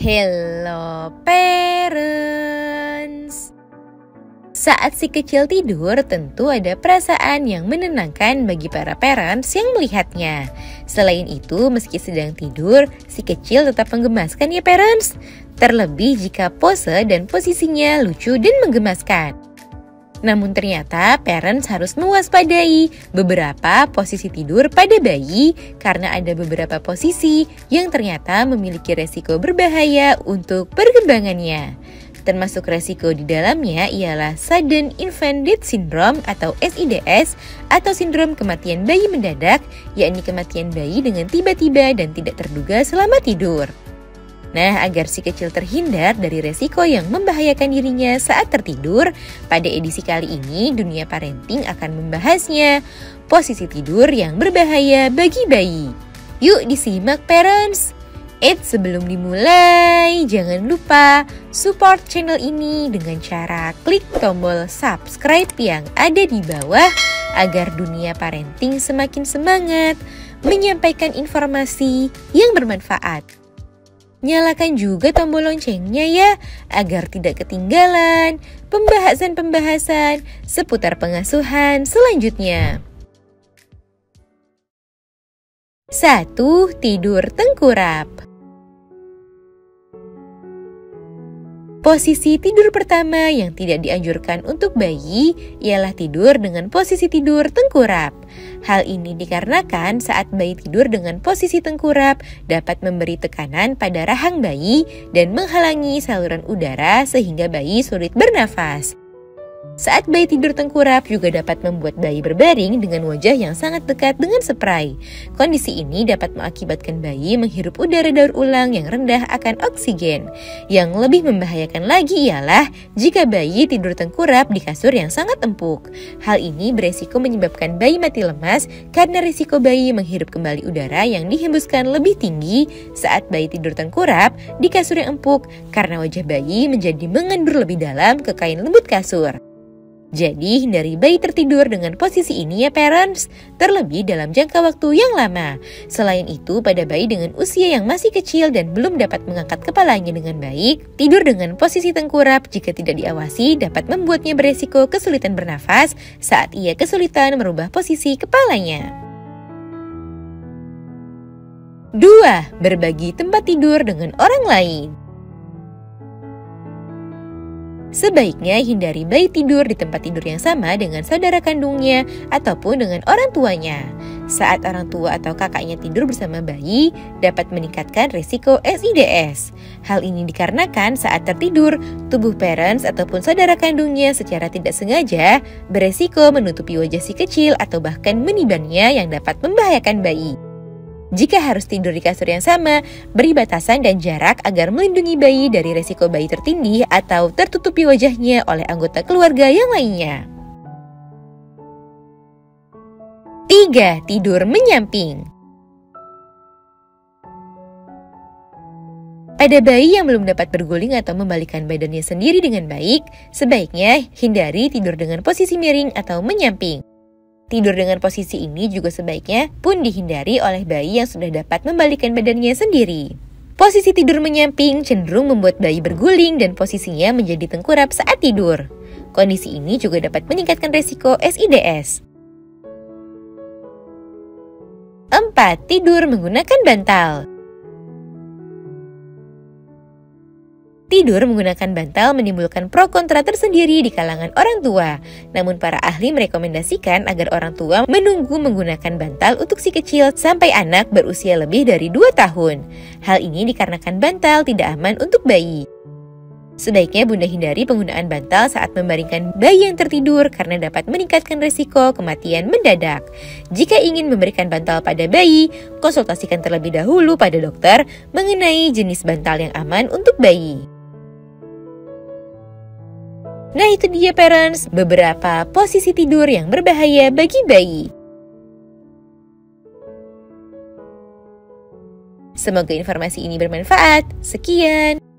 Hello parents. Saat si kecil tidur tentu ada perasaan yang menenangkan bagi para parents yang melihatnya. Selain itu meski sedang tidur si kecil tetap menggemaskan ya parents. Terlebih jika pose dan posisinya lucu dan menggemaskan namun ternyata parents harus mewaspadai beberapa posisi tidur pada bayi karena ada beberapa posisi yang ternyata memiliki resiko berbahaya untuk perkembangannya. Termasuk resiko di dalamnya ialah Sudden Infant Death Syndrome atau SIDS atau sindrom kematian bayi mendadak, yakni kematian bayi dengan tiba-tiba dan tidak terduga selama tidur. Nah, agar si kecil terhindar dari resiko yang membahayakan dirinya saat tertidur, pada edisi kali ini dunia parenting akan membahasnya. Posisi tidur yang berbahaya bagi bayi. Yuk disimak parents! Eits, sebelum dimulai, jangan lupa support channel ini dengan cara klik tombol subscribe yang ada di bawah agar dunia parenting semakin semangat menyampaikan informasi yang bermanfaat. Nyalakan juga tombol loncengnya ya, agar tidak ketinggalan pembahasan-pembahasan seputar pengasuhan selanjutnya. 1. Tidur tengkurap Posisi tidur pertama yang tidak dianjurkan untuk bayi ialah tidur dengan posisi tidur tengkurap. Hal ini dikarenakan saat bayi tidur dengan posisi tengkurap dapat memberi tekanan pada rahang bayi dan menghalangi saluran udara sehingga bayi sulit bernafas. Saat bayi tidur tengkurap juga dapat membuat bayi berbaring dengan wajah yang sangat dekat dengan spray. Kondisi ini dapat mengakibatkan bayi menghirup udara daur ulang yang rendah akan oksigen. Yang lebih membahayakan lagi ialah jika bayi tidur tengkurap di kasur yang sangat empuk. Hal ini beresiko menyebabkan bayi mati lemas karena risiko bayi menghirup kembali udara yang dihembuskan lebih tinggi saat bayi tidur tengkurap di kasur yang empuk karena wajah bayi menjadi mengendur lebih dalam ke kain lembut kasur. Jadi hindari bayi tertidur dengan posisi ini ya parents, terlebih dalam jangka waktu yang lama. Selain itu, pada bayi dengan usia yang masih kecil dan belum dapat mengangkat kepalanya dengan baik, tidur dengan posisi tengkurap jika tidak diawasi dapat membuatnya beresiko kesulitan bernafas saat ia kesulitan merubah posisi kepalanya. 2. Berbagi tempat tidur dengan orang lain. Sebaiknya hindari bayi tidur di tempat tidur yang sama dengan saudara kandungnya ataupun dengan orang tuanya. Saat orang tua atau kakaknya tidur bersama bayi, dapat meningkatkan risiko SIDS. Hal ini dikarenakan saat tertidur, tubuh parents ataupun saudara kandungnya secara tidak sengaja beresiko menutupi wajah si kecil atau bahkan menibannya yang dapat membahayakan bayi. Jika harus tidur di kasur yang sama, beri batasan dan jarak agar melindungi bayi dari resiko bayi tertindih atau tertutupi wajahnya oleh anggota keluarga yang lainnya. 3. Tidur menyamping Pada bayi yang belum dapat berguling atau membalikkan badannya sendiri dengan baik, sebaiknya hindari tidur dengan posisi miring atau menyamping. Tidur dengan posisi ini juga sebaiknya pun dihindari oleh bayi yang sudah dapat membalikkan badannya sendiri. Posisi tidur menyamping cenderung membuat bayi berguling dan posisinya menjadi tengkurap saat tidur. Kondisi ini juga dapat meningkatkan resiko SIDS. 4. Tidur menggunakan bantal Tidur menggunakan bantal menimbulkan pro kontra tersendiri di kalangan orang tua. Namun para ahli merekomendasikan agar orang tua menunggu menggunakan bantal untuk si kecil sampai anak berusia lebih dari 2 tahun. Hal ini dikarenakan bantal tidak aman untuk bayi. Sebaiknya bunda hindari penggunaan bantal saat membaringkan bayi yang tertidur karena dapat meningkatkan risiko kematian mendadak. Jika ingin memberikan bantal pada bayi, konsultasikan terlebih dahulu pada dokter mengenai jenis bantal yang aman untuk bayi. Nah itu dia parents, beberapa posisi tidur yang berbahaya bagi bayi. Semoga informasi ini bermanfaat. Sekian.